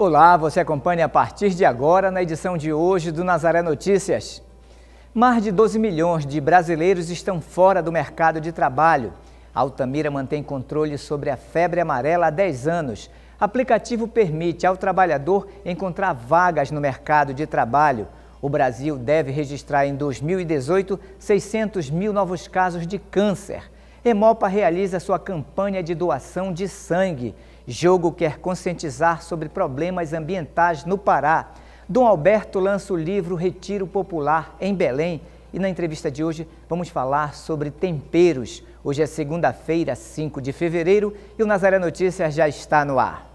Olá, você acompanha a partir de agora na edição de hoje do Nazaré Notícias. Mais de 12 milhões de brasileiros estão fora do mercado de trabalho. Altamira mantém controle sobre a febre amarela há 10 anos. Aplicativo permite ao trabalhador encontrar vagas no mercado de trabalho. O Brasil deve registrar em 2018 600 mil novos casos de câncer. Hemopa realiza sua campanha de doação de sangue. Jogo quer conscientizar sobre problemas ambientais no Pará. Dom Alberto lança o livro Retiro Popular em Belém. E na entrevista de hoje vamos falar sobre temperos. Hoje é segunda-feira, 5 de fevereiro, e o Nazaré Notícias já está no ar.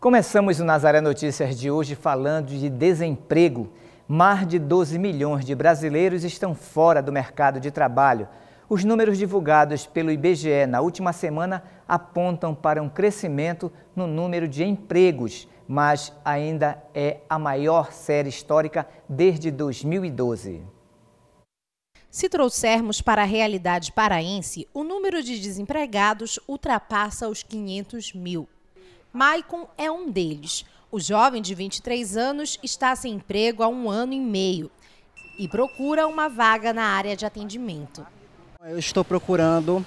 Começamos o Nazaré Notícias de hoje falando de desemprego. Mais de 12 milhões de brasileiros estão fora do mercado de trabalho. Os números divulgados pelo IBGE na última semana apontam para um crescimento no número de empregos, mas ainda é a maior série histórica desde 2012. Se trouxermos para a realidade paraense, o número de desempregados ultrapassa os 500 mil. Maicon é um deles. O jovem de 23 anos está sem emprego há um ano e meio e procura uma vaga na área de atendimento. Eu estou procurando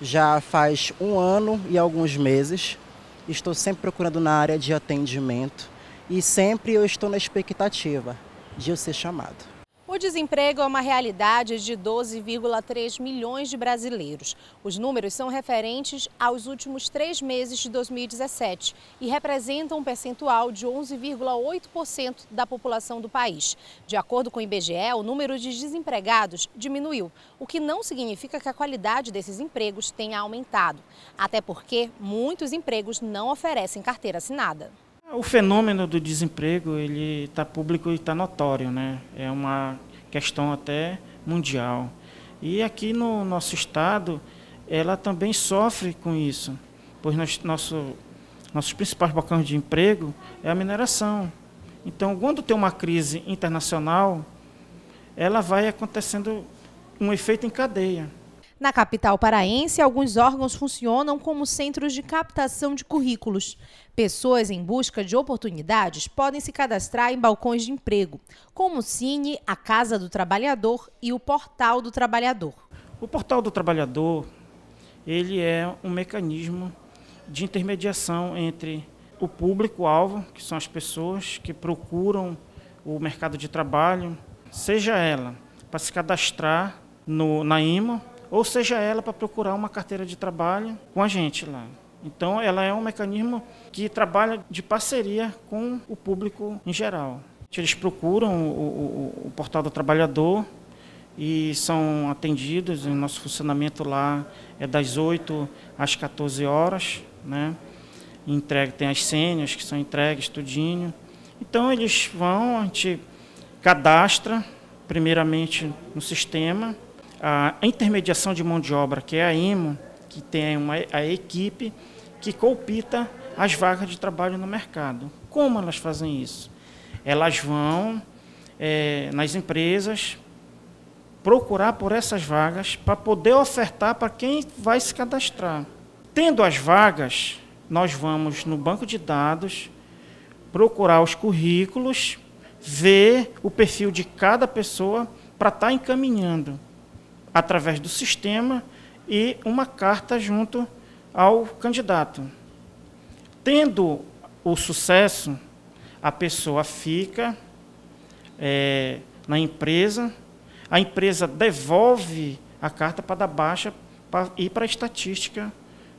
já faz um ano e alguns meses. Estou sempre procurando na área de atendimento e sempre eu estou na expectativa de eu ser chamado. O desemprego é uma realidade de 12,3 milhões de brasileiros. Os números são referentes aos últimos três meses de 2017 e representam um percentual de 11,8% da população do país. De acordo com o IBGE, o número de desempregados diminuiu, o que não significa que a qualidade desses empregos tenha aumentado. Até porque muitos empregos não oferecem carteira assinada. O fenômeno do desemprego ele está público e está notório, né? É uma questão até mundial. E aqui no nosso estado, ela também sofre com isso, pois nós, nosso, nossos principais balcões de emprego é a mineração. Então, quando tem uma crise internacional, ela vai acontecendo um efeito em cadeia. Na capital paraense, alguns órgãos funcionam como centros de captação de currículos. Pessoas em busca de oportunidades podem se cadastrar em balcões de emprego, como o Cine, a Casa do Trabalhador e o Portal do Trabalhador. O Portal do Trabalhador, ele é um mecanismo de intermediação entre o público-alvo, que são as pessoas que procuram o mercado de trabalho, seja ela para se cadastrar no, na IMA, ou seja ela para procurar uma carteira de trabalho com a gente lá. Então, ela é um mecanismo que trabalha de parceria com o público em geral. Eles procuram o, o, o portal do trabalhador e são atendidos. O nosso funcionamento lá é das 8 às 14 horas. Né? Entrega, tem as senhas que são entregues, tudinho. Então, eles vão, a gente cadastra primeiramente no sistema a intermediação de mão de obra, que é a IMO, que tem uma, a equipe que colpita as vagas de trabalho no mercado. Como elas fazem isso? Elas vão é, nas empresas procurar por essas vagas para poder ofertar para quem vai se cadastrar. Tendo as vagas, nós vamos no banco de dados procurar os currículos, ver o perfil de cada pessoa para estar tá encaminhando através do sistema e uma carta junto ao candidato. Tendo o sucesso, a pessoa fica é, na empresa, a empresa devolve a carta para dar baixa ir para a estatística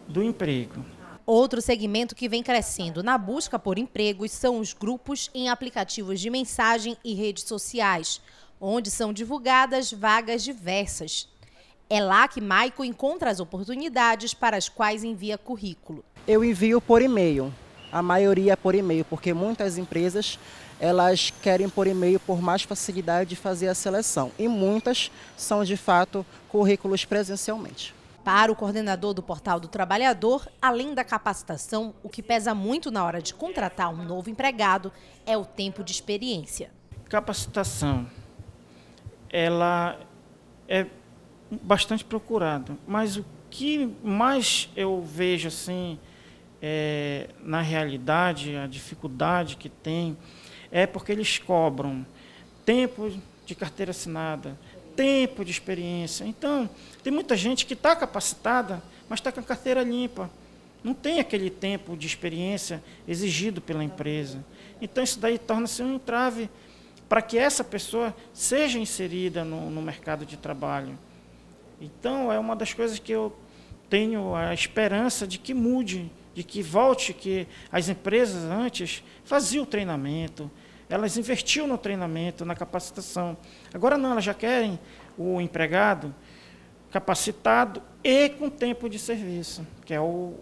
do emprego. Outro segmento que vem crescendo na busca por empregos são os grupos em aplicativos de mensagem e redes sociais onde são divulgadas vagas diversas. É lá que Maico encontra as oportunidades para as quais envia currículo. Eu envio por e-mail, a maioria por e-mail, porque muitas empresas elas querem por e-mail por mais facilidade de fazer a seleção e muitas são de fato currículos presencialmente. Para o coordenador do Portal do Trabalhador, além da capacitação, o que pesa muito na hora de contratar um novo empregado é o tempo de experiência. Capacitação ela é bastante procurada. Mas o que mais eu vejo assim é, na realidade, a dificuldade que tem é porque eles cobram tempo de carteira assinada, tempo de experiência. Então, tem muita gente que está capacitada, mas está com a carteira limpa. Não tem aquele tempo de experiência exigido pela empresa. Então, isso daí torna-se um entrave para que essa pessoa seja inserida no, no mercado de trabalho. Então, é uma das coisas que eu tenho a esperança de que mude, de que volte, que as empresas antes faziam o treinamento, elas investiam no treinamento, na capacitação. Agora não, elas já querem o empregado capacitado e com tempo de serviço, que é o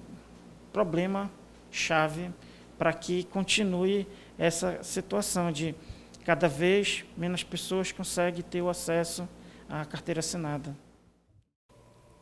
problema chave para que continue essa situação de cada vez menos pessoas conseguem ter o acesso à carteira assinada.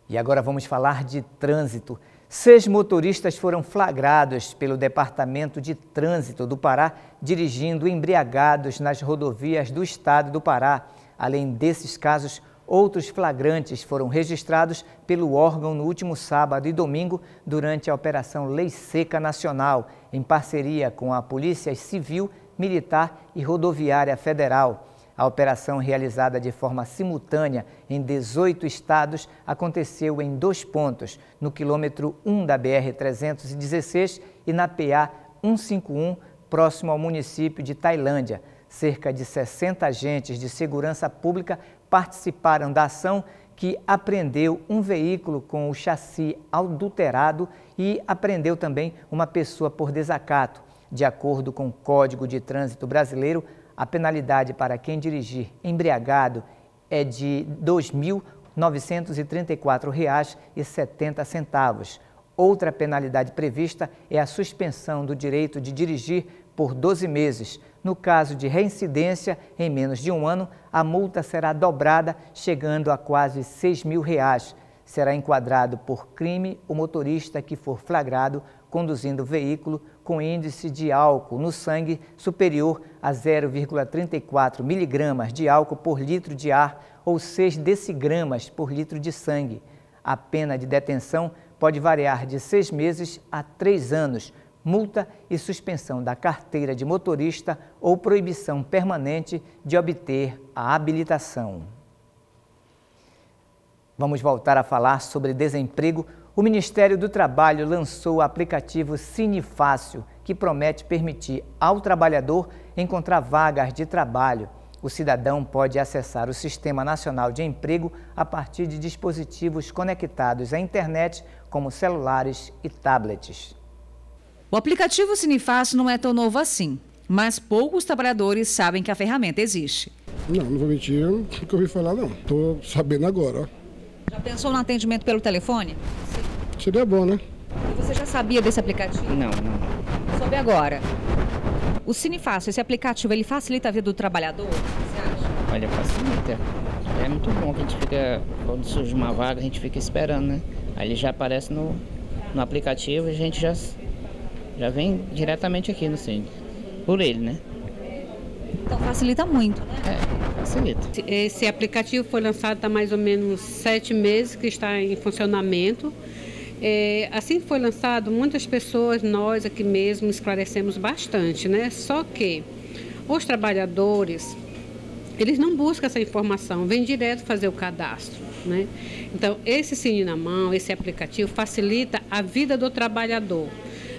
E agora vamos falar de trânsito. Seis motoristas foram flagrados pelo Departamento de Trânsito do Pará dirigindo embriagados nas rodovias do estado do Pará. Além desses casos, outros flagrantes foram registrados pelo órgão no último sábado e domingo durante a Operação Lei Seca Nacional, em parceria com a Polícia Civil, Militar e Rodoviária Federal. A operação, realizada de forma simultânea em 18 estados, aconteceu em dois pontos, no quilômetro 1 da BR-316 e na PA 151, próximo ao município de Tailândia. Cerca de 60 agentes de segurança pública participaram da ação que apreendeu um veículo com o chassi adulterado e apreendeu também uma pessoa por desacato. De acordo com o Código de Trânsito Brasileiro, a penalidade para quem dirigir embriagado é de R$ 2.934,70. Outra penalidade prevista é a suspensão do direito de dirigir por 12 meses. No caso de reincidência em menos de um ano, a multa será dobrada, chegando a quase 6 mil reais. Será enquadrado por crime o motorista que for flagrado conduzindo veículo com índice de álcool no sangue superior a 0,34 miligramas de álcool por litro de ar ou 6 decigramas por litro de sangue. A pena de detenção pode variar de seis meses a três anos, multa e suspensão da carteira de motorista ou proibição permanente de obter a habilitação. Vamos voltar a falar sobre desemprego o Ministério do Trabalho lançou o aplicativo Cine Fácil, que promete permitir ao trabalhador encontrar vagas de trabalho. O cidadão pode acessar o Sistema Nacional de Emprego a partir de dispositivos conectados à internet, como celulares e tablets. O aplicativo Cinefácil não é tão novo assim, mas poucos trabalhadores sabem que a ferramenta existe. Não, não vou mentir, eu nunca ouvi falar não. Estou sabendo agora. Ó. Já pensou no atendimento pelo telefone? Seria bom, né? E você já sabia desse aplicativo? Não, não. Soube agora. O Cinefácil, esse aplicativo, ele facilita a vida do trabalhador? Você acha? Olha, facilita. É muito bom que a gente fica, quando surge uma vaga, a gente fica esperando, né? Aí ele já aparece no, no aplicativo e a gente já, já vem diretamente aqui no Cine. Por ele, né? Então facilita muito, né? É, facilita. Esse aplicativo foi lançado há mais ou menos sete meses que está em funcionamento. É, assim que foi lançado, muitas pessoas, nós aqui mesmo, esclarecemos bastante, né? Só que os trabalhadores, eles não buscam essa informação, vêm direto fazer o cadastro, né? Então, esse Cine na Mão, esse aplicativo, facilita a vida do trabalhador.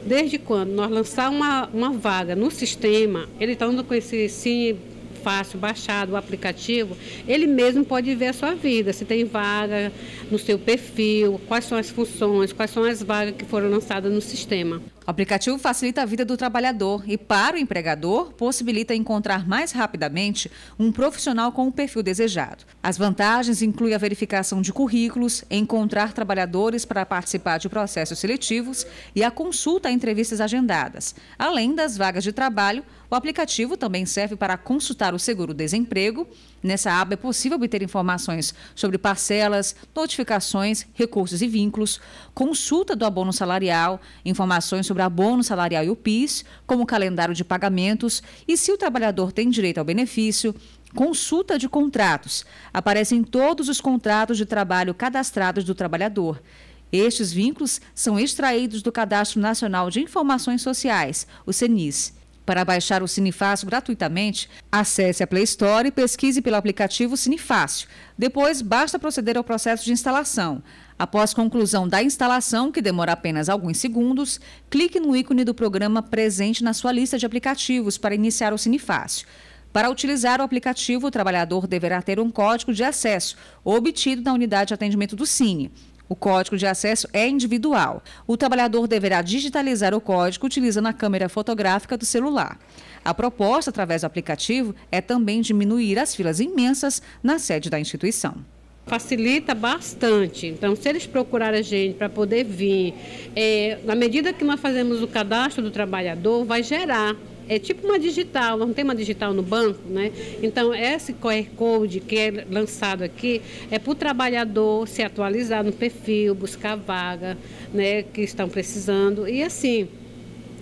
Desde quando nós lançar uma, uma vaga no sistema, ele está andando com esse Cine fácil, baixado o aplicativo, ele mesmo pode ver a sua vida, se tem vaga no seu perfil, quais são as funções, quais são as vagas que foram lançadas no sistema. O aplicativo facilita a vida do trabalhador e, para o empregador, possibilita encontrar mais rapidamente um profissional com o perfil desejado. As vantagens incluem a verificação de currículos, encontrar trabalhadores para participar de processos seletivos e a consulta a entrevistas agendadas. Além das vagas de trabalho, o aplicativo também serve para consultar o seguro-desemprego. Nessa aba é possível obter informações sobre parcelas, notificações, recursos e vínculos, consulta do abono salarial, informações sobre abono salarial e o PIS, como o calendário de pagamentos e se o trabalhador tem direito ao benefício, Consulta de contratos. Aparecem todos os contratos de trabalho cadastrados do trabalhador. Estes vínculos são extraídos do Cadastro Nacional de Informações Sociais, o CNIS. Para baixar o Cinefácil gratuitamente, acesse a Play Store e pesquise pelo aplicativo Cinefácil. Depois, basta proceder ao processo de instalação. Após conclusão da instalação, que demora apenas alguns segundos, clique no ícone do programa presente na sua lista de aplicativos para iniciar o Cinefácil. Para utilizar o aplicativo, o trabalhador deverá ter um código de acesso obtido na unidade de atendimento do Cine. O código de acesso é individual. O trabalhador deverá digitalizar o código utilizando a câmera fotográfica do celular. A proposta, através do aplicativo, é também diminuir as filas imensas na sede da instituição facilita bastante. Então, se eles procurarem a gente para poder vir, é, na medida que nós fazemos o cadastro do trabalhador, vai gerar é tipo uma digital, não tem uma digital no banco, né? Então, esse QR Code que é lançado aqui é para o trabalhador se atualizar no perfil, buscar vaga, né, que estão precisando. E assim,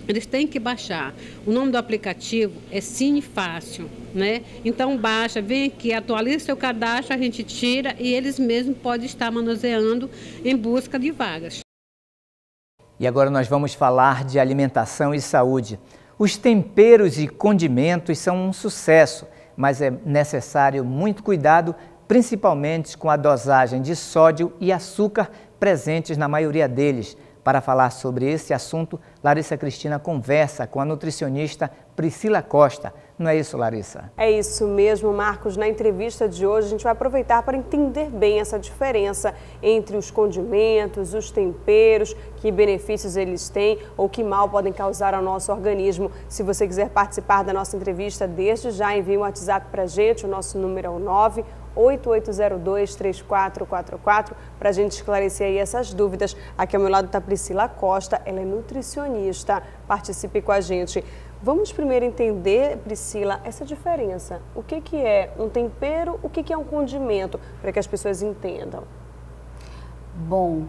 eles têm que baixar. O nome do aplicativo é Cine Fácil, né? Então baixa, vem aqui, atualiza seu cadastro, a gente tira e eles mesmos podem estar manuseando em busca de vagas. E agora nós vamos falar de alimentação e saúde. Os temperos e condimentos são um sucesso, mas é necessário muito cuidado, principalmente com a dosagem de sódio e açúcar presentes na maioria deles. Para falar sobre esse assunto, Larissa Cristina conversa com a nutricionista Priscila Costa. Não é isso, Larissa? É isso mesmo, Marcos. Na entrevista de hoje, a gente vai aproveitar para entender bem essa diferença entre os condimentos, os temperos, que benefícios eles têm ou que mal podem causar ao nosso organismo. Se você quiser participar da nossa entrevista, desde já envie um WhatsApp para a gente. O nosso número é o 9 8802-3444 para a gente esclarecer aí essas dúvidas. Aqui ao meu lado está Priscila Costa, ela é nutricionista. Participe com a gente. Vamos primeiro entender, Priscila, essa diferença. O que, que é um tempero, o que, que é um condimento, para que as pessoas entendam. Bom,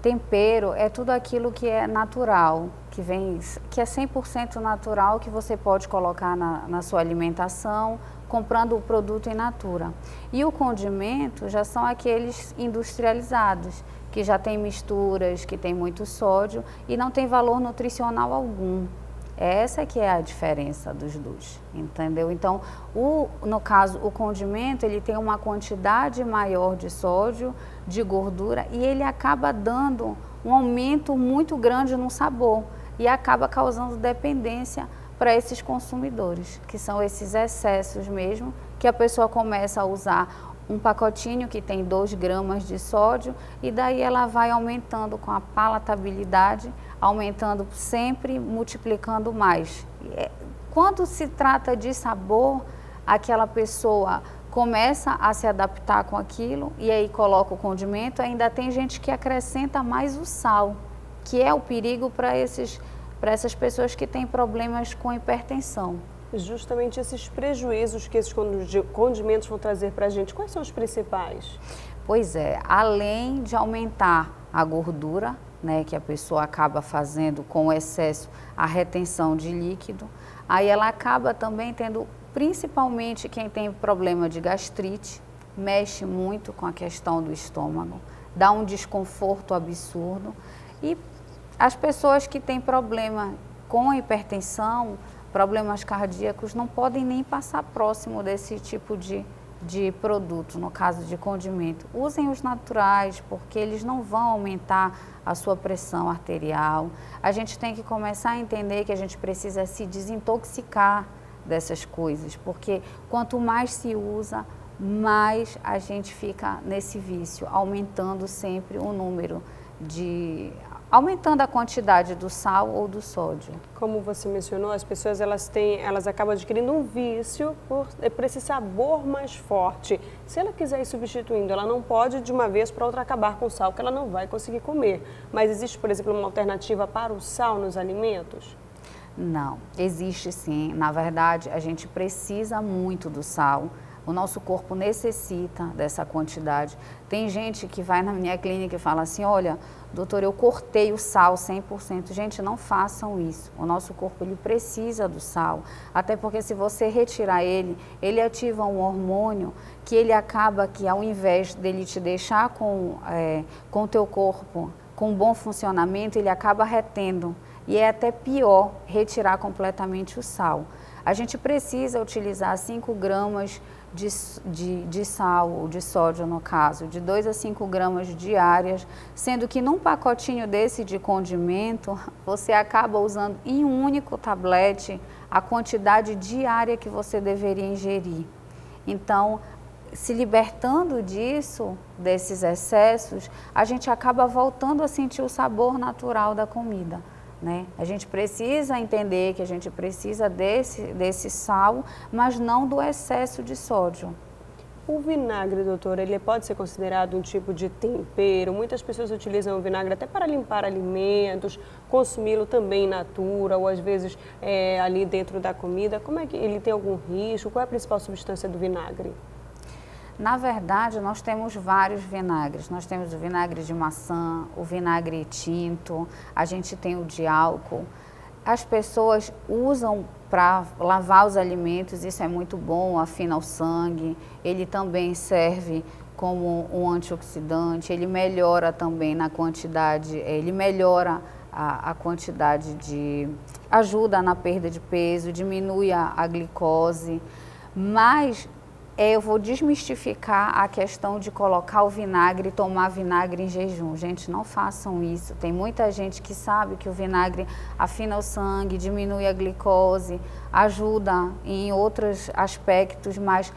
tempero é tudo aquilo que é natural, que vem, que é 100% natural, que você pode colocar na, na sua alimentação, comprando o produto in natura. E o condimento já são aqueles industrializados, que já tem misturas, que tem muito sódio e não tem valor nutricional algum. Essa que é a diferença dos dois, entendeu? Então, o, no caso, o condimento, ele tem uma quantidade maior de sódio, de gordura, e ele acaba dando um aumento muito grande no sabor e acaba causando dependência para esses consumidores, que são esses excessos mesmo, que a pessoa começa a usar um pacotinho que tem 2 gramas de sódio e daí ela vai aumentando com a palatabilidade aumentando sempre, multiplicando mais. É, quando se trata de sabor, aquela pessoa começa a se adaptar com aquilo e aí coloca o condimento, ainda tem gente que acrescenta mais o sal, que é o perigo para esses para essas pessoas que têm problemas com hipertensão. Justamente esses prejuízos que esses condimentos vão trazer para a gente, quais são os principais? Pois é, além de aumentar a gordura, né, que a pessoa acaba fazendo com excesso a retenção de líquido. Aí ela acaba também tendo, principalmente quem tem problema de gastrite, mexe muito com a questão do estômago, dá um desconforto absurdo. E as pessoas que têm problema com hipertensão, problemas cardíacos, não podem nem passar próximo desse tipo de de produto, no caso de condimento, usem os naturais, porque eles não vão aumentar a sua pressão arterial. A gente tem que começar a entender que a gente precisa se desintoxicar dessas coisas, porque quanto mais se usa, mais a gente fica nesse vício, aumentando sempre o número de aumentando a quantidade do sal ou do sódio. Como você mencionou, as pessoas elas têm, elas acabam adquirindo um vício por, é, por esse sabor mais forte. Se ela quiser ir substituindo, ela não pode de uma vez para outra acabar com o sal, que ela não vai conseguir comer. Mas existe, por exemplo, uma alternativa para o sal nos alimentos? Não, existe sim. Na verdade, a gente precisa muito do sal O nosso corpo necessita dessa quantidade. Tem gente que vai na minha clínica e fala assim, olha, doutor, eu cortei o sal 100%. Gente, não façam isso. O nosso corpo ele precisa do sal. Até porque se você retirar ele, ele ativa um hormônio que ele acaba que ao invés dele te deixar com é, com teu corpo com bom funcionamento, ele acaba retendo. E é até pior retirar completamente o sal. A gente precisa utilizar 5 gramas de, de, de sal, ou de sódio no caso, de 2 a 5 gramas diárias, sendo que num pacotinho desse de condimento, você acaba usando em um único tablete a quantidade diária que você deveria ingerir. Então, se libertando disso, desses excessos, a gente acaba voltando a sentir o sabor natural da comida. Né? A gente precisa entender que a gente precisa desse, desse sal, mas não do excesso de sódio. O vinagre, doutora, ele pode ser considerado um tipo de tempero. Muitas pessoas utilizam o vinagre até para limpar alimentos, consumi-lo também in natura ou às vezes é, ali dentro da comida. Como é que ele tem algum risco? Qual é a principal substância do vinagre? Na verdade, nós temos vários vinagres. Nós temos o vinagre de maçã, o vinagre tinto, a gente tem o de álcool. As pessoas usam para lavar os alimentos, isso é muito bom, afina o sangue. Ele também serve como um antioxidante, ele melhora também na quantidade, ele melhora a, a quantidade de. ajuda na perda de peso, diminui a, a glicose. Mas eu vou desmistificar a questão de colocar o vinagre e tomar vinagre em jejum. Gente, não façam isso. Tem muita gente que sabe que o vinagre afina o sangue, diminui a glicose, ajuda em outros aspectos, mas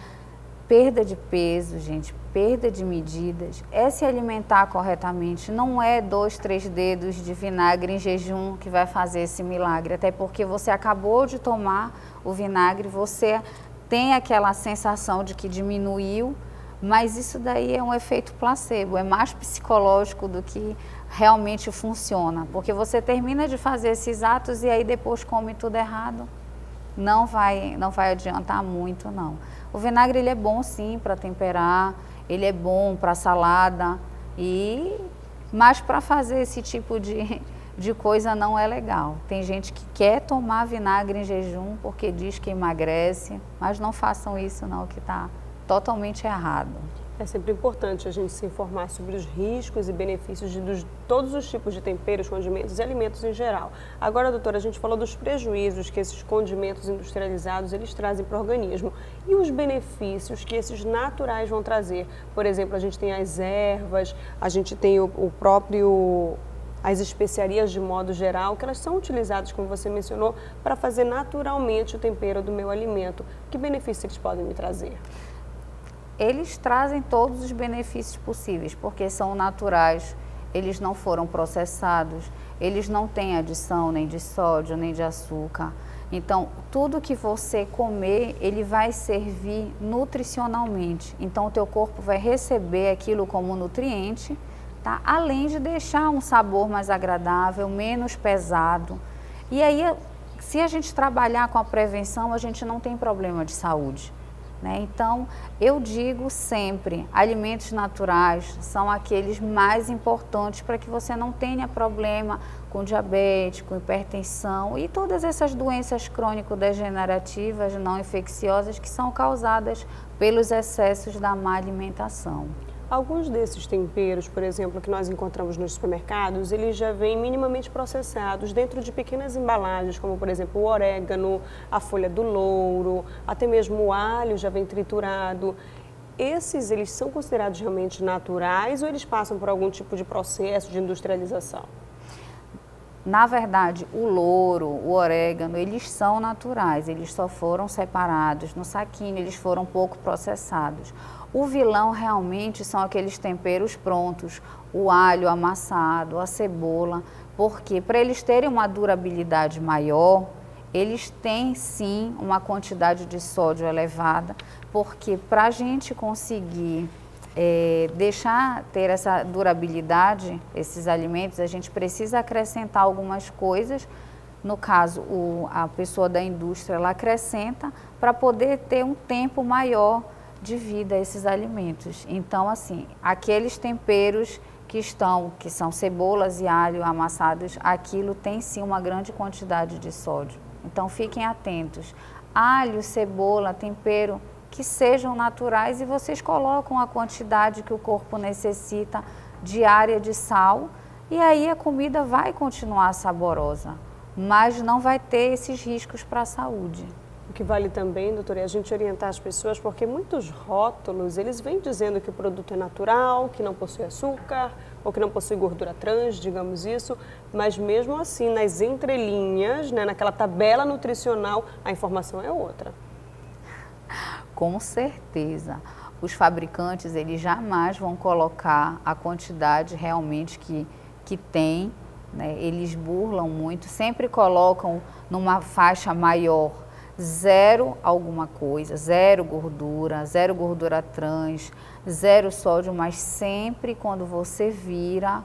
perda de peso, gente, perda de medidas, é se alimentar corretamente. Não é dois, três dedos de vinagre em jejum que vai fazer esse milagre, até porque você acabou de tomar o vinagre, você tem aquela sensação de que diminuiu, mas isso daí é um efeito placebo, é mais psicológico do que realmente funciona, porque você termina de fazer esses atos e aí depois come tudo errado, não vai, não vai adiantar muito não. O vinagre ele é bom sim para temperar, ele é bom para salada e mas para fazer esse tipo de de coisa não é legal. Tem gente que quer tomar vinagre em jejum porque diz que emagrece, mas não façam isso não, que está totalmente errado. É sempre importante a gente se informar sobre os riscos e benefícios de, todos os tipos de temperos, condimentos e alimentos em geral. Agora, doutora, a gente falou dos prejuízos que esses condimentos industrializados eles trazem para o organismo e os benefícios que esses naturais vão trazer. Por exemplo, a gente tem as ervas, a gente tem o, o próprio as especiarias de modo geral, que elas são utilizadas, como você mencionou, para fazer naturalmente o tempero do meu alimento. Que benefícios eles podem me trazer? Eles trazem todos os benefícios possíveis, porque são naturais, eles não foram processados, eles não têm adição nem de sódio, nem de açúcar. Então, tudo que você comer, ele vai servir nutricionalmente. Então, o teu corpo vai receber aquilo como nutriente tá? Além de deixar um sabor mais agradável, menos pesado. E aí, se a gente trabalhar com a prevenção, a gente não tem problema de saúde. Né? Então, eu digo sempre, alimentos naturais são aqueles mais importantes para que você não tenha problema com diabetes, com hipertensão e todas essas doenças crônico-degenerativas não infecciosas que são causadas pelos excessos da má alimentação. Alguns desses temperos, por exemplo, que nós encontramos nos supermercados, eles já vêm minimamente processados dentro de pequenas embalagens, como por exemplo o orégano, a folha do louro, até mesmo o alho já vem triturado. Esses, eles são considerados realmente naturais ou eles passam por algum tipo de processo de industrialização? Na verdade, o louro, o orégano, eles são naturais, eles só foram separados no saquinho, eles foram pouco processados. O vilão realmente são aqueles temperos prontos, o alho amassado, a cebola, porque para eles terem uma durabilidade maior, eles têm sim uma quantidade de sódio elevada, porque para a gente conseguir é, deixar ter essa durabilidade, esses alimentos, a gente precisa acrescentar algumas coisas. No caso, o, a pessoa da indústria ela acrescenta para poder ter um tempo maior de vida esses alimentos. Então, assim, aqueles temperos que estão, que são cebolas e alho amassados, aquilo tem sim uma grande quantidade de sódio. Então fiquem atentos. Alho, cebola, tempero que sejam naturais e vocês colocam a quantidade que o corpo necessita diária de sal e aí a comida vai continuar saborosa, mas não vai ter esses riscos para a saúde. Que vale também, doutora, é a gente orientar as pessoas, porque muitos rótulos, eles vêm dizendo que o produto é natural, que não possui açúcar, ou que não possui gordura trans, digamos isso, mas mesmo assim, nas entrelinhas, né, naquela tabela nutricional, a informação é outra. Com certeza. Os fabricantes, eles jamais vão colocar a quantidade realmente que, que tem, né? eles burlam muito, sempre colocam numa faixa maior zero alguma coisa, zero gordura, zero gordura trans, zero sódio, mas sempre quando você vira,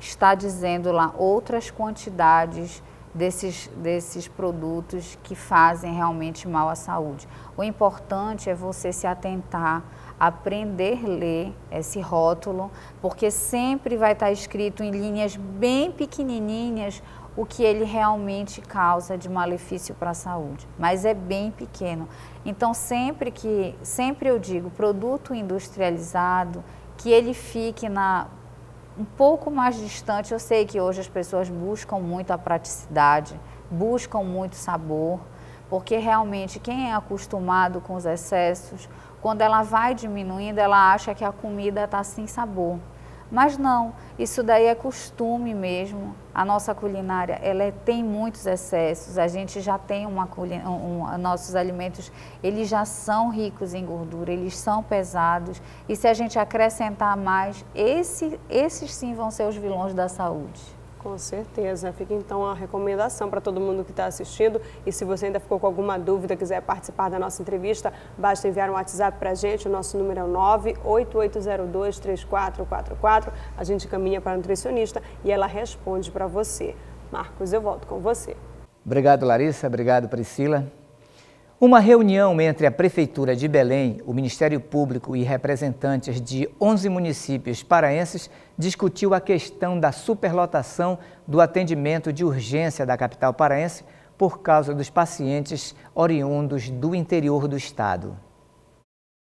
está dizendo lá outras quantidades desses, desses produtos que fazem realmente mal à saúde. O importante é você se atentar, aprender a ler esse rótulo, porque sempre vai estar escrito em linhas bem pequenininhas o que ele realmente causa de malefício para a saúde, mas é bem pequeno. Então sempre que, sempre eu digo, produto industrializado, que ele fique na um pouco mais distante. Eu sei que hoje as pessoas buscam muito a praticidade, buscam muito sabor, porque realmente quem é acostumado com os excessos, quando ela vai diminuindo, ela acha que a comida está sem sabor. Mas não, isso daí é costume mesmo. A nossa culinária, ela é, tem muitos excessos. A gente já tem uma um, nossos alimentos, eles já são ricos em gordura, eles são pesados. E se a gente acrescentar mais, esse, esses sim vão ser os vilões da saúde. Com certeza. Fica então a recomendação para todo mundo que está assistindo. E se você ainda ficou com alguma dúvida, quiser participar da nossa entrevista, basta enviar um WhatsApp para a gente. O nosso número é 988023444. A gente caminha para a nutricionista e ela responde para você. Marcos, eu volto com você. Obrigado, Larissa. Obrigado, Priscila. Uma reunião entre a Prefeitura de Belém, o Ministério Público e representantes de 11 municípios paraenses discutiu a questão da superlotação do atendimento de urgência da capital paraense por causa dos pacientes oriundos do interior do estado.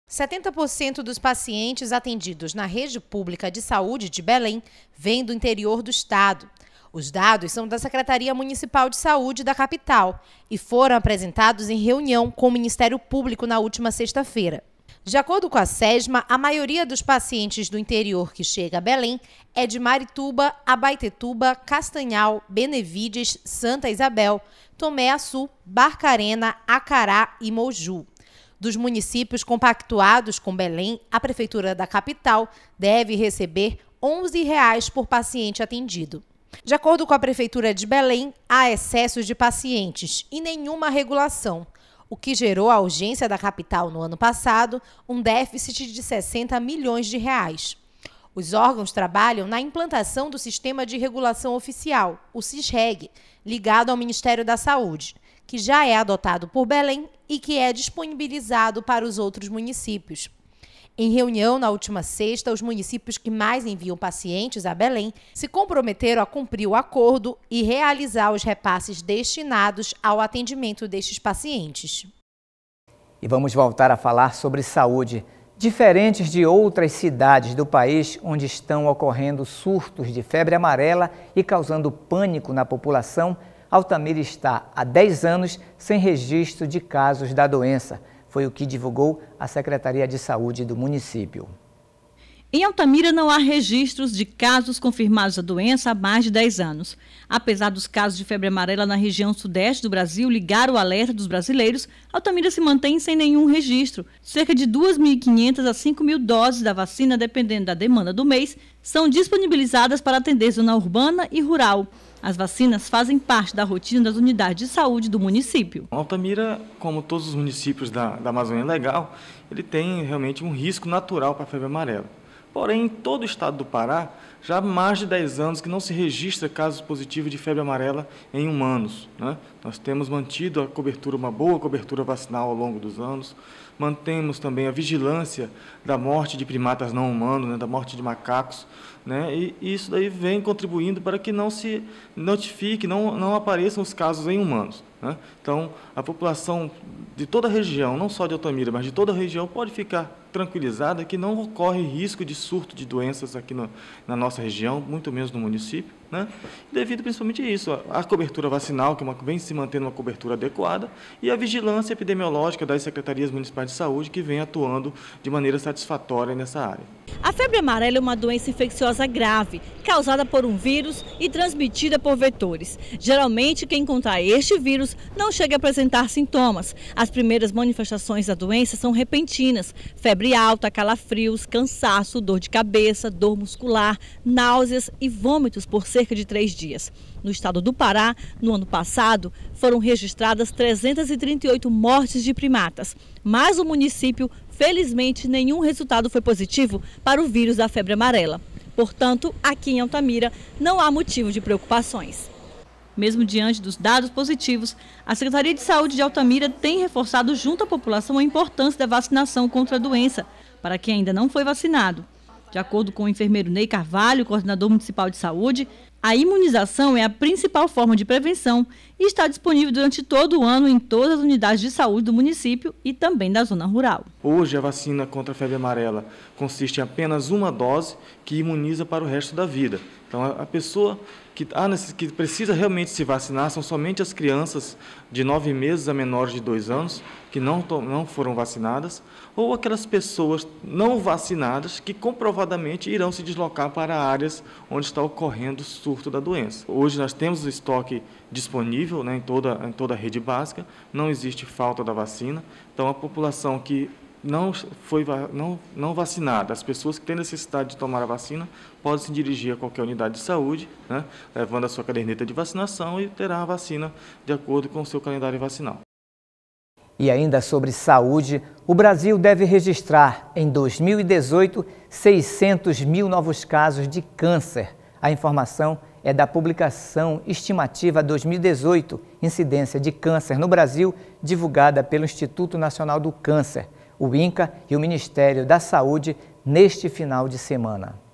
70% dos pacientes atendidos na rede pública de saúde de Belém vêm do interior do estado. Os dados são da Secretaria Municipal de Saúde da capital e foram apresentados em reunião com o Ministério Público na última sexta-feira. De acordo com a SESMA, a maioria dos pacientes do interior que chega a Belém é de Marituba, Abaitetuba, Castanhal, Benevides, Santa Isabel, Tomé Açu, Barcarena, Acará e Moju. Dos municípios compactuados com Belém, a Prefeitura da capital deve receber 11 reais por paciente atendido. De acordo com a Prefeitura de Belém, há excessos de pacientes e nenhuma regulação, o que gerou à urgência da capital no ano passado um déficit de 60 milhões de reais. Os órgãos trabalham na implantação do Sistema de Regulação Oficial, o SISREG, ligado ao Ministério da Saúde, que já é adotado por Belém e que é disponibilizado para os outros municípios. Em reunião na última sexta, os municípios que mais enviam pacientes a Belém se comprometeram a cumprir o acordo e realizar os repasses destinados ao atendimento destes pacientes. E vamos voltar a falar sobre saúde. Diferentes de outras cidades do país onde estão ocorrendo surtos de febre amarela e causando pânico na população, Altamira está há 10 anos sem registro de casos da doença. Foi o que divulgou a Secretaria de Saúde do município. Em Altamira não há registros de casos confirmados da doença há mais de 10 anos. Apesar dos casos de febre amarela na região sudeste do Brasil ligar o alerta dos brasileiros, Altamira se mantém sem nenhum registro. Cerca de 2.500 a 5.000 doses da vacina, dependendo da demanda do mês, são disponibilizadas para atender zona urbana e rural. As vacinas fazem parte da rotina das unidades de saúde do município. Altamira, como todos os municípios da, da Amazônia Legal, ele tem realmente um risco natural para a febre amarela. Porém, em todo o estado do Pará, já há mais de 10 anos que não se registra casos positivos de febre amarela em humanos. Né? Nós temos mantido a cobertura, uma boa cobertura vacinal ao longo dos anos. Mantemos também a vigilância da morte de primatas não humanos, né, da morte de macacos. Né, e isso daí vem contribuindo para que não se notifique, não, não apareçam os casos em humanos. Né? Então, a população de toda a região, não só de Altamira, mas de toda a região, pode ficar tranquilizada que não ocorre risco de surto de doenças aqui no, na nossa região, muito menos no município, né? devido principalmente a isso, a, cobertura vacinal, que é uma, vem se mantendo uma cobertura adequada, e a vigilância epidemiológica das secretarias municipais de saúde, que vem atuando de maneira satisfatória nessa área. A febre amarela é uma doença infecciosa grave, causada por um vírus e transmitida por vetores. Geralmente, quem contrai este vírus não chega a apresentar sintomas. As primeiras manifestações da doença são repentinas: febre alta, calafrios, cansaço, dor de cabeça, dor muscular, náuseas e vômitos por cerca de três dias. No estado do Pará, no ano passado, foram registradas 338 mortes de primatas, mas o município, felizmente, nenhum resultado foi positivo para o vírus da febre amarela. Portanto, aqui em Altamira não há motivo de preocupações. Mesmo diante dos dados positivos, a Secretaria de Saúde de Altamira tem reforçado junto à população a importância da vacinação contra a doença, para quem ainda não foi vacinado. De acordo com o enfermeiro Ney Carvalho, coordenador municipal de saúde, a imunização é a principal forma de prevenção e está disponível durante todo o ano em todas as unidades de saúde do município e também da zona rural. Hoje, a vacina contra a febre amarela consiste em apenas uma dose que imuniza para o resto da vida. Então, a pessoa que, ah, que precisa realmente se vacinar são somente as crianças de nove meses a menores de dois anos que não, não foram vacinadas, ou aquelas pessoas não vacinadas que comprovadamente irão se deslocar para áreas onde está ocorrendo o surto da doença. Hoje nós temos o estoque disponível né, em, toda, em toda a rede básica, não existe falta da vacina, então a população que não foi não, não vacinada, as pessoas que têm necessidade de tomar a vacina podem se dirigir a qualquer unidade de saúde, né, levando a sua caderneta de vacinação e terá a vacina de acordo com o seu calendário vacinal. E ainda sobre saúde, o Brasil deve registrar em 2018 600 mil novos casos de câncer. A informação é da publicação Estimativa 2018, Incidência de Câncer no Brasil, divulgada pelo Instituto Nacional do Câncer o INCA e o Ministério da Saúde neste final de semana.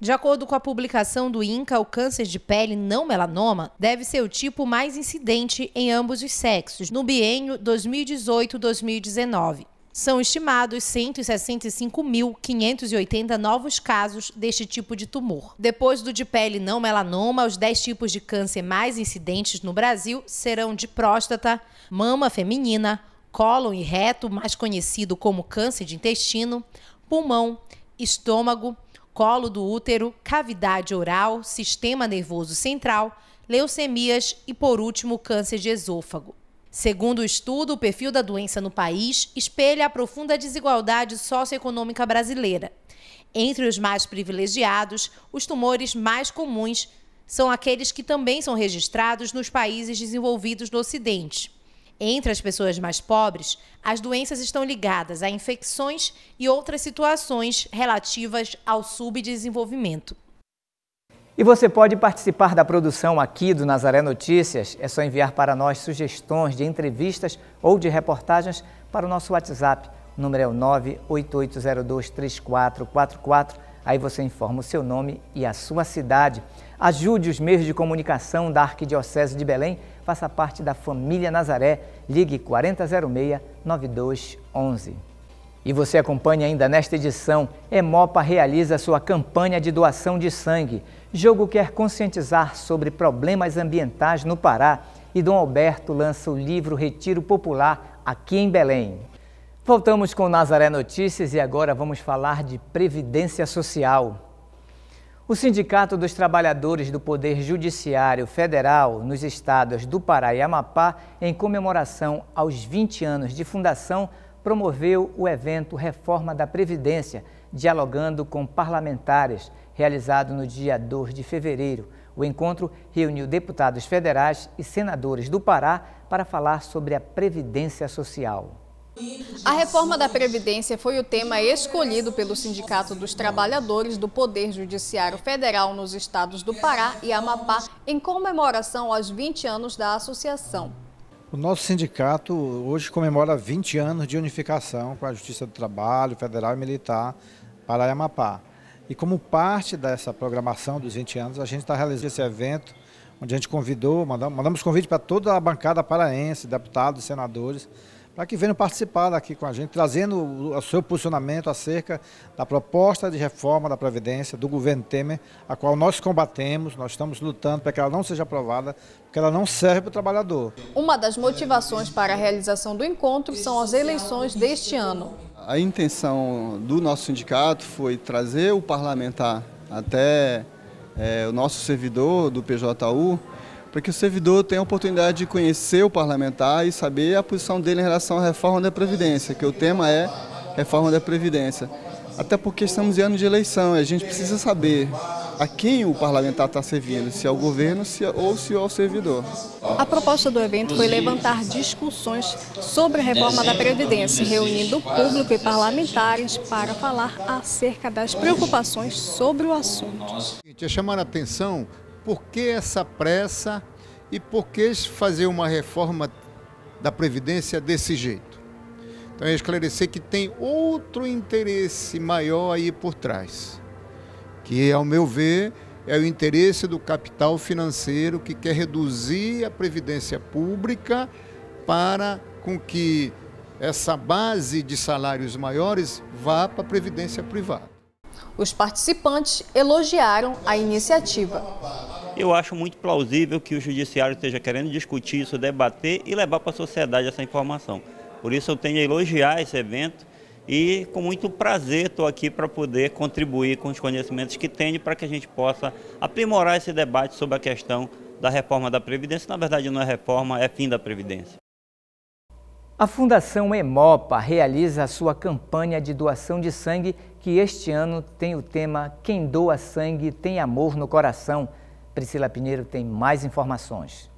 De acordo com a publicação do INCA, o câncer de pele não melanoma deve ser o tipo mais incidente em ambos os sexos no biênio 2018-2019. São estimados 165.580 novos casos deste tipo de tumor. Depois do de pele não melanoma, os 10 tipos de câncer mais incidentes no Brasil serão de próstata, mama feminina, cólon e reto, mais conhecido como câncer de intestino, pulmão, estômago, colo do útero, cavidade oral, sistema nervoso central, leucemias e, por último, câncer de esôfago. Segundo o estudo, o perfil da doença no país espelha a profunda desigualdade socioeconômica brasileira. Entre os mais privilegiados, os tumores mais comuns são aqueles que também são registrados nos países desenvolvidos do Ocidente. Entre as pessoas mais pobres, as doenças estão ligadas a infecções e outras situações relativas ao subdesenvolvimento. E você pode participar da produção aqui do Nazaré Notícias. É só enviar para nós sugestões de entrevistas ou de reportagens para o nosso WhatsApp. O número é o 988023444. Aí você informa o seu nome e a sua cidade. Ajude os meios de comunicação da Arquidiocese de Belém faça parte da família Nazaré. Ligue 4006-9211. E você acompanha ainda nesta edição. Emopa realiza sua campanha de doação de sangue. Jogo quer conscientizar sobre problemas ambientais no Pará e Dom Alberto lança o livro Retiro Popular aqui em Belém. Voltamos com Nazaré Notícias e agora vamos falar de Previdência Social. O Sindicato dos Trabalhadores do Poder Judiciário Federal nos estados do Pará e Amapá, em comemoração aos 20 anos de fundação, promoveu o evento Reforma da Previdência, dialogando com parlamentares, realizado no dia 2 de fevereiro. O encontro reuniu deputados federais e senadores do Pará para falar sobre a Previdência Social. A reforma da Previdência foi o tema escolhido pelo Sindicato dos Trabalhadores do Poder Judiciário Federal nos estados do Pará e Amapá, em comemoração aos 20 anos da associação. O nosso sindicato hoje comemora 20 anos de unificação com a Justiça do Trabalho Federal e Militar Pará e Amapá. E como parte dessa programação dos 20 anos, a gente está realizando esse evento, onde a gente convidou, mandamos, mandamos convite para toda a bancada paraense, deputados, senadores, para que venham participar aqui com a gente, trazendo o seu posicionamento acerca da proposta de reforma da Previdência do governo Temer, a qual nós combatemos, nós estamos lutando para que ela não seja aprovada, porque ela não serve para o trabalhador. Uma das motivações para a realização do encontro são as eleições deste ano. A intenção do nosso sindicato foi trazer o parlamentar até é, o nosso servidor do PJU, para que o servidor tenha a oportunidade de conhecer o parlamentar e saber a posição dele em relação à reforma da Previdência, que o tema é reforma da Previdência. Até porque estamos em ano de eleição e a gente precisa saber a quem o parlamentar está servindo, se é o governo se, é, ou se é o servidor. A proposta do evento foi levantar discussões sobre a reforma da Previdência, reunindo público e parlamentares para falar acerca das preocupações sobre o assunto. É chamar a atenção por que essa pressa e por que fazer uma reforma da Previdência desse jeito. Então, é esclarecer que tem outro interesse maior aí por trás, que, ao meu ver, é o interesse do capital financeiro que quer reduzir a previdência pública para com que essa base de salários maiores vá para a previdência privada. Os participantes elogiaram a iniciativa. Eu acho muito plausível que o judiciário esteja querendo discutir isso, debater e levar para a sociedade essa informação. Por isso eu tenho a elogiar esse evento e com muito prazer estou aqui para poder contribuir com os conhecimentos que tenho para que a gente possa aprimorar esse debate sobre a questão da reforma da Previdência. Na verdade não é reforma, é fim da Previdência. A Fundação Emopa realiza a sua campanha de doação de sangue, que este ano tem o tema Quem doa sangue tem amor no coração. Priscila Pinheiro tem mais informações.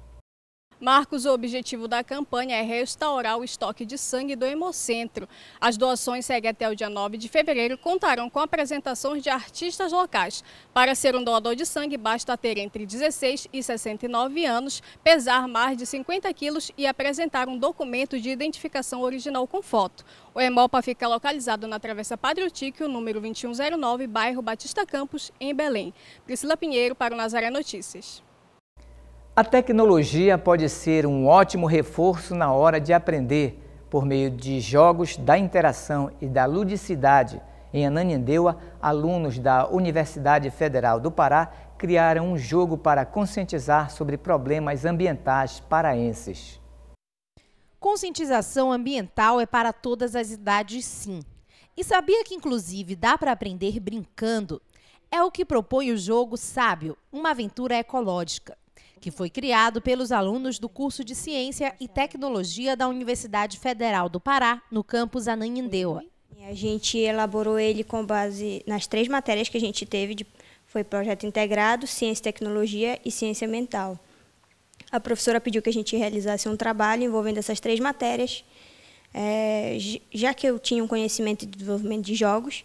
Marcos, o objetivo da campanha é restaurar o estoque de sangue do Hemocentro. As doações seguem até o dia 9 de fevereiro contarão com apresentações de artistas locais. Para ser um doador de sangue, basta ter entre 16 e 69 anos, pesar mais de 50 quilos e apresentar um documento de identificação original com foto. O Hemopa fica localizado na Travessa Padre Otíquio, número 2109, bairro Batista Campos, em Belém. Priscila Pinheiro para o Nazaré Notícias. A tecnologia pode ser um ótimo reforço na hora de aprender, por meio de jogos da interação e da ludicidade. Em Ananindeua, alunos da Universidade Federal do Pará criaram um jogo para conscientizar sobre problemas ambientais paraenses. Conscientização ambiental é para todas as idades, sim. E sabia que, inclusive, dá para aprender brincando? É o que propõe o jogo Sábio, uma aventura ecológica que foi criado pelos alunos do curso de Ciência e Tecnologia da Universidade Federal do Pará, no campus Ananindeua. A gente elaborou ele com base nas três matérias que a gente teve, de, foi projeto integrado, ciência e tecnologia e ciência mental. A professora pediu que a gente realizasse um trabalho envolvendo essas três matérias, é, já que eu tinha um conhecimento de desenvolvimento de jogos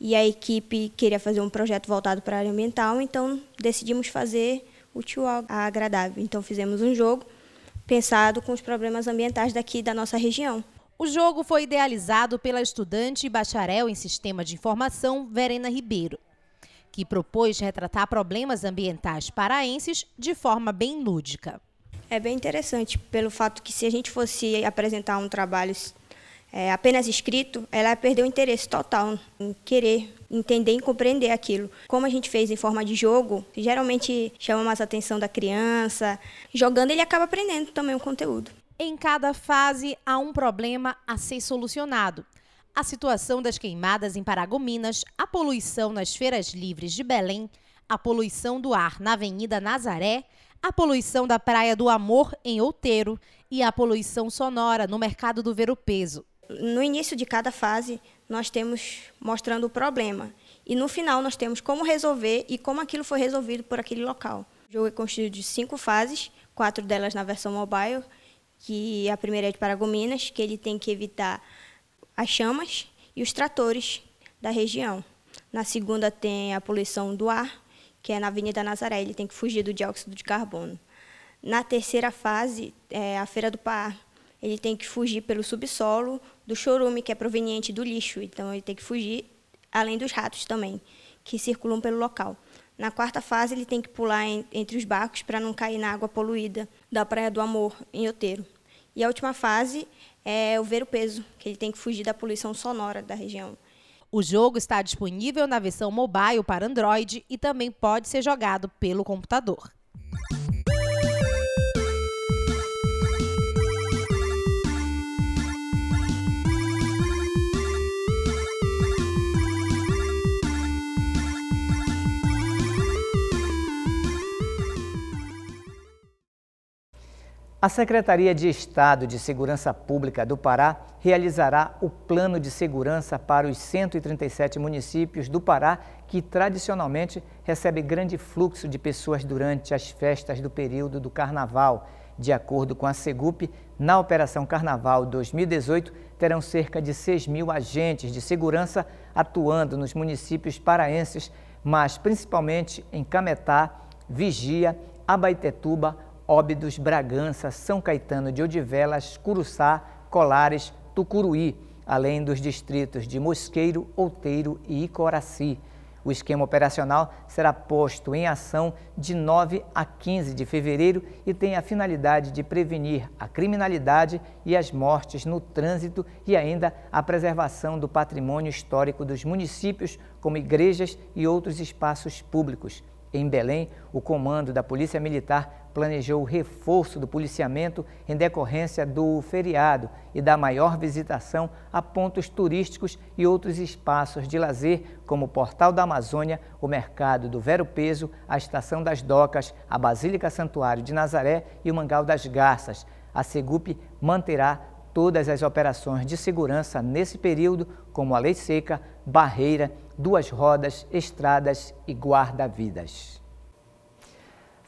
e a equipe queria fazer um projeto voltado para a área ambiental, então decidimos fazer útil a agradável. Então fizemos um jogo pensado com os problemas ambientais daqui da nossa região. O jogo foi idealizado pela estudante e bacharel em Sistema de Informação Verena Ribeiro, que propôs retratar problemas ambientais paraenses de forma bem lúdica. É bem interessante, pelo fato que se a gente fosse apresentar um trabalho é, apenas escrito, ela perdeu o interesse total em querer entender e compreender aquilo. Como a gente fez em forma de jogo, geralmente chama mais a atenção da criança. Jogando, ele acaba aprendendo também o conteúdo. Em cada fase há um problema a ser solucionado. A situação das queimadas em Paragominas, a poluição nas feiras livres de Belém, a poluição do ar na Avenida Nazaré, a poluição da Praia do Amor em Outeiro e a poluição sonora no Mercado do Ver o Peso. No início de cada fase, nós temos mostrando o problema. E no final, nós temos como resolver e como aquilo foi resolvido por aquele local. O jogo é constituído de cinco fases, quatro delas na versão mobile, que a primeira é de Paragominas, que ele tem que evitar as chamas e os tratores da região. Na segunda tem a poluição do ar, que é na Avenida Nazaré, ele tem que fugir do dióxido de carbono. Na terceira fase, é a Feira do Par, ele tem que fugir pelo subsolo do chorume, que é proveniente do lixo, então ele tem que fugir, além dos ratos também, que circulam pelo local. Na quarta fase, ele tem que pular entre os barcos para não cair na água poluída da Praia do Amor, em Oteiro. E a última fase é o ver o peso, que ele tem que fugir da poluição sonora da região. O jogo está disponível na versão mobile para Android e também pode ser jogado pelo computador. A Secretaria de Estado de Segurança Pública do Pará realizará o plano de segurança para os 137 municípios do Pará que tradicionalmente recebe grande fluxo de pessoas durante as festas do período do Carnaval. De acordo com a Segup, na Operação Carnaval 2018 terão cerca de 6 mil agentes de segurança atuando nos municípios paraenses, mas principalmente em Cametá, Vigia, Abaitetuba, Óbidos, Bragança, São Caetano de Odivelas, Curuçá, Colares, Tucuruí, além dos distritos de Mosqueiro, Outeiro e Icoraci. O esquema operacional será posto em ação de 9 a 15 de fevereiro e tem a finalidade de prevenir a criminalidade e as mortes no trânsito e ainda a preservação do patrimônio histórico dos municípios, como igrejas e outros espaços públicos. Em Belém, o comando da Polícia Militar planejou o reforço do policiamento em decorrência do feriado e da maior visitação a pontos turísticos e outros espaços de lazer, como o Portal da Amazônia, o Mercado do Vero Peso, a Estação das Docas, a Basílica Santuário de Nazaré e o Mangal das Garças. A Segup manterá todas as operações de segurança nesse período, como a lei seca, barreira, duas rodas, estradas e guarda-vidas.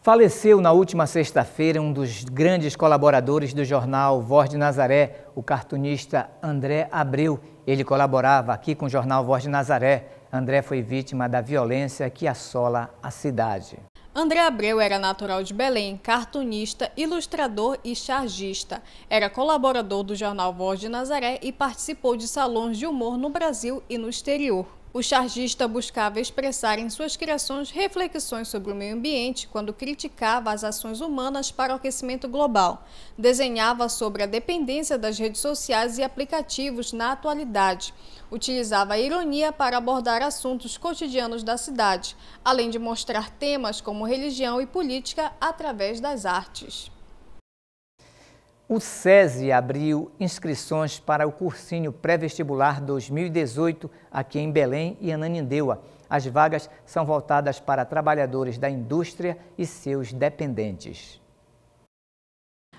Faleceu na última sexta-feira um dos grandes colaboradores do jornal Voz de Nazaré, o cartunista André Abreu. Ele colaborava aqui com o jornal Voz de Nazaré. André foi vítima da violência que assola a cidade. André Abreu era natural de Belém, cartunista, ilustrador e chargista. Era colaborador do jornal Voz de Nazaré e participou de salões de humor no Brasil e no exterior. O chargista buscava expressar em suas criações reflexões sobre o meio ambiente quando criticava as ações humanas para o aquecimento global. Desenhava sobre a dependência das redes sociais e aplicativos na atualidade. Utilizava a ironia para abordar assuntos cotidianos da cidade, além de mostrar temas como religião e política através das artes. O SESI abriu inscrições para o cursinho pré-vestibular 2018 aqui em Belém e Ananindeua. As vagas são voltadas para trabalhadores da indústria e seus dependentes.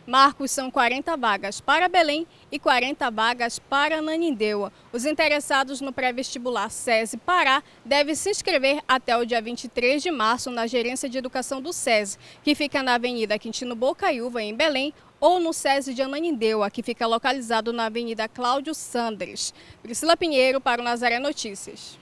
Marcos, são 40 vagas para Belém e 40 vagas para Ananindeua. Os interessados no pré-vestibular SESI Pará devem se inscrever até o dia 23 de março na Gerência de Educação do SESI, que fica na Avenida Quintino Bocaiúva, em Belém, ou no SESI de Ananindeua, que fica localizado na Avenida Cláudio Sandres. Priscila Pinheiro para o Nazaré Notícias.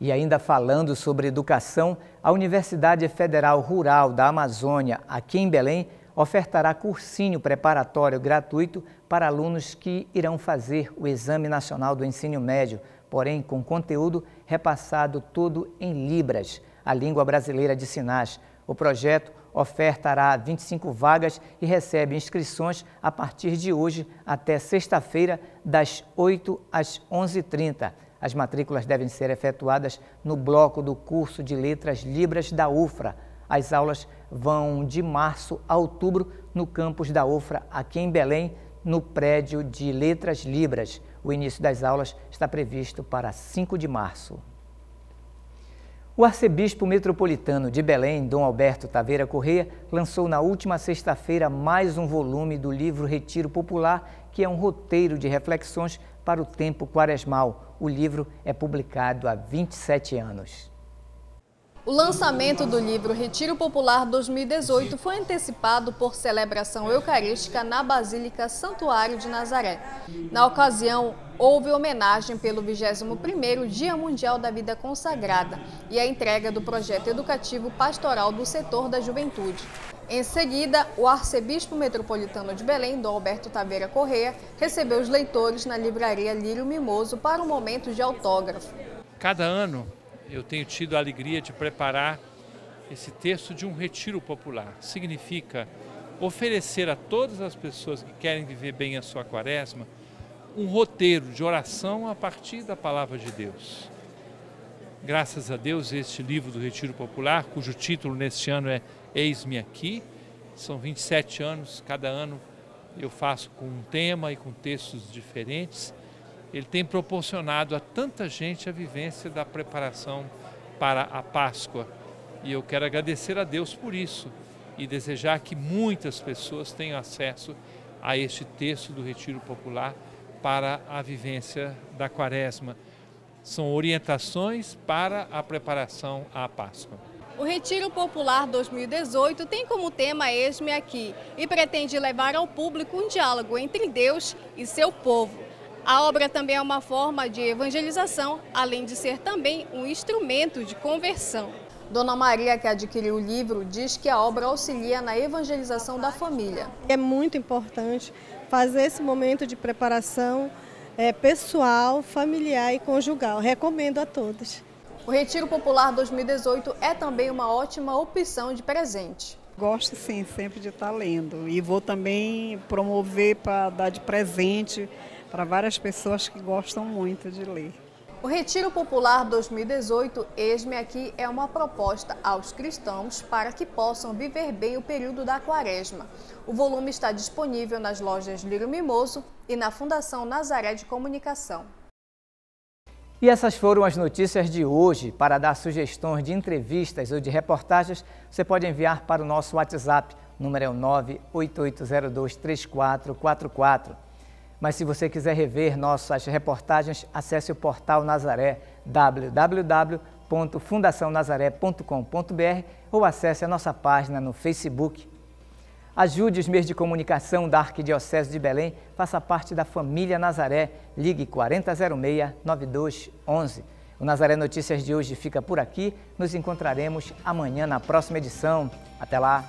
E ainda falando sobre educação, a Universidade Federal Rural da Amazônia, aqui em Belém, ofertará cursinho preparatório gratuito para alunos que irão fazer o Exame Nacional do Ensino Médio, porém com conteúdo repassado todo em Libras, a língua brasileira de sinais. O projeto ofertará 25 vagas e recebe inscrições a partir de hoje até sexta-feira, das 8 às 11h30. As matrículas devem ser efetuadas no bloco do curso de Letras Libras da UFRA. As aulas vão de março a outubro no campus da UFRA, aqui em Belém, no prédio de Letras Libras. O início das aulas está previsto para 5 de março. O arcebispo metropolitano de Belém, Dom Alberto Taveira Correia, lançou na última sexta-feira mais um volume do livro Retiro Popular, que é um roteiro de reflexões para o tempo quaresmal. O livro é publicado há 27 anos. O lançamento do livro Retiro Popular 2018 foi antecipado por celebração eucarística na Basílica Santuário de Nazaré. Na ocasião, houve homenagem pelo 21º Dia Mundial da Vida Consagrada e a entrega do projeto educativo pastoral do setor da juventude. Em seguida, o arcebispo metropolitano de Belém, Dom Alberto Taveira Correa, recebeu os leitores na livraria Lírio Mimoso para um momento de autógrafo. Cada ano eu tenho tido a alegria de preparar esse texto de um retiro popular. Significa oferecer a todas as pessoas que querem viver bem a sua quaresma um roteiro de oração a partir da palavra de Deus. Graças a Deus, este livro do Retiro Popular, cujo título neste ano é Eis-me Aqui, são 27 anos, cada ano eu faço com um tema e com textos diferentes ele tem proporcionado a tanta gente a vivência da preparação para a Páscoa. E eu quero agradecer a Deus por isso e desejar que muitas pessoas tenham acesso a este texto do Retiro Popular para a vivência da Quaresma. São orientações para a preparação à Páscoa. O Retiro Popular 2018 tem como tema Esme Aqui e pretende levar ao público um diálogo entre Deus e seu povo. A obra também é uma forma de evangelização, além de ser também um instrumento de conversão. Dona Maria, que adquiriu o livro, diz que a obra auxilia na evangelização da família. É muito importante fazer esse momento de preparação é, pessoal, familiar e conjugal. Recomendo a todos. O Retiro Popular 2018 é também uma ótima opção de presente. Gosto sim, sempre de estar lendo. E vou também promover para dar de presente para várias pessoas que gostam muito de ler. O Retiro Popular 2018, Esme Aqui, é uma proposta aos cristãos para que possam viver bem o período da quaresma. O volume está disponível nas lojas Lírio Mimoso e na Fundação Nazaré de Comunicação. E essas foram as notícias de hoje. Para dar sugestões de entrevistas ou de reportagens, você pode enviar para o nosso WhatsApp, número é o 988023444. Mas se você quiser rever nossas reportagens, acesse o portal Nazaré www.fundacionazaré.com.br ou acesse a nossa página no Facebook. Ajude os meios de comunicação da Arquidiocese de Belém, faça parte da família Nazaré, ligue 4006-9211. O Nazaré Notícias de hoje fica por aqui, nos encontraremos amanhã na próxima edição. Até lá!